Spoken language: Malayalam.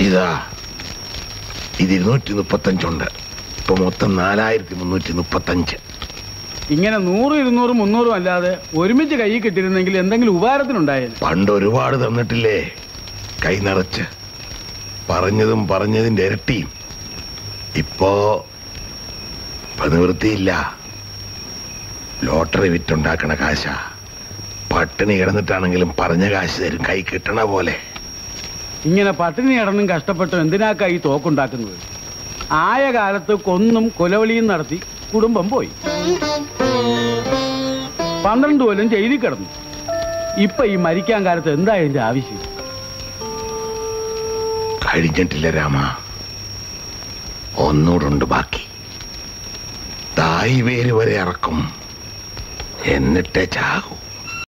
ഇതാ. ഇത് ഇരുന്നൂറ്റി മുപ്പത്തഞ്ചുണ്ട് ഇപ്പൊ മൊത്തം നാലായിരത്തി മുന്നൂറ്റി മുപ്പത്തഞ്ച് ഇങ്ങനെ നൂറും ഇരുന്നൂറും മുന്നൂറും അല്ലാതെ ഒരുമിച്ച് കൈ കിട്ടിയിരുന്നെങ്കിൽ എന്തെങ്കിലും ഉപകാരത്തിനുണ്ടായത് പണ്ട് ഒരുപാട് തന്നിട്ടില്ലേ? കൈ നിറച്ച്. പറഞ്ഞതും പറഞ്ഞതിന്റെ ഇരട്ടിയും. ഇപ്പോ ഇപ്പൊ നിവൃത്തിയില്ല ലോട്ടറി വിറ്റുണ്ടാക്കണ കാശ. പട്ടിണി കിടന്നിട്ടാണെങ്കിലും പറഞ്ഞ കാശ് തരും. കൈ കിട്ടണ പോലെ. ഇങ്ങനെ പട്ടിണി കിടന്നും കഷ്ടപ്പെട്ടും എന്തിനാക്കാ ഈ തോക്കുണ്ടാക്കുന്നത്? ആയ കാലത്ത് കൊന്നും കൊലവിളിയും നടത്തി കുടുംബം പോയി. പന്ത്രണ്ട് കൊല്ലം ജയിലിൽ കിടന്നു. ഇപ്പൊ ഈ മരിക്കാൻ കാലത്ത് എന്താ ഇതിന്റെ ആവശ്യം? കഴിഞ്ഞിട്ടില്ല രാമ. ഒന്നൂടുണ്ട് ബാക്കി. തായ് വേര് വരെ ഇറക്കും. എന്നിട്ടേ ചാകൂ.